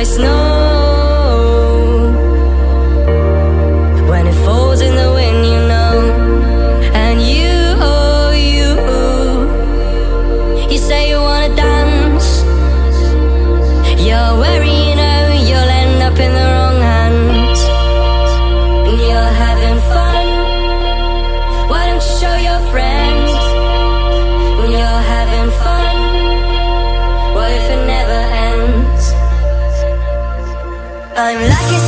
I. When it falls in the wind, you know. And you, oh, you, you say you wanna dance. You're wearing. I'm lucky.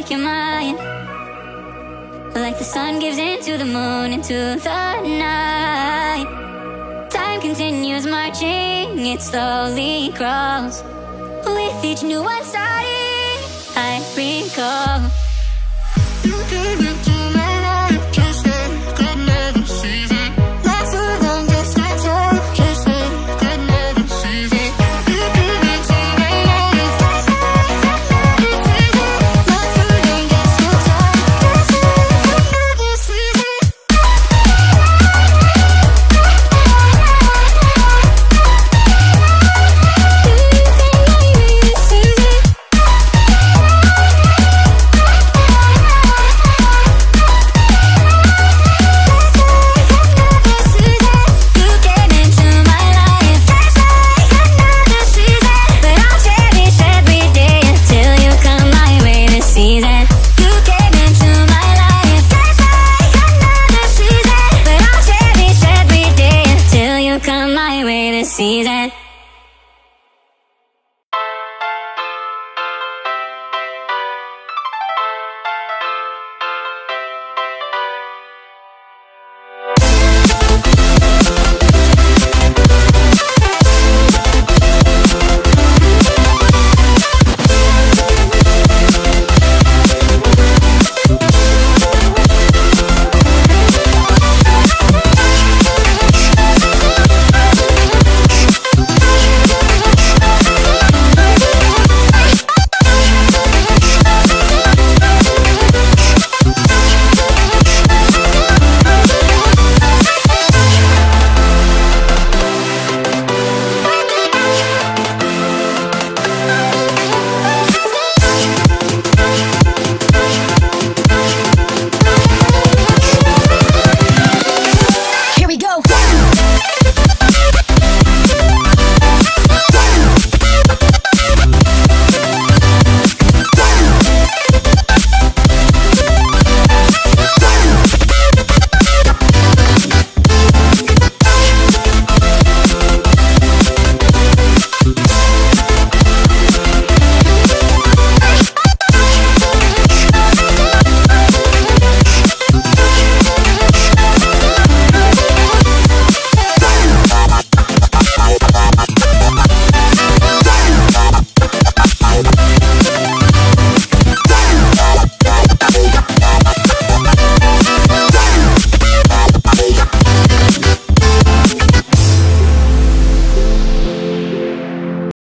Like your mind. Like the sun gives into the moon into the night. Time continues marching, it slowly crawls. With each new one starting, I recall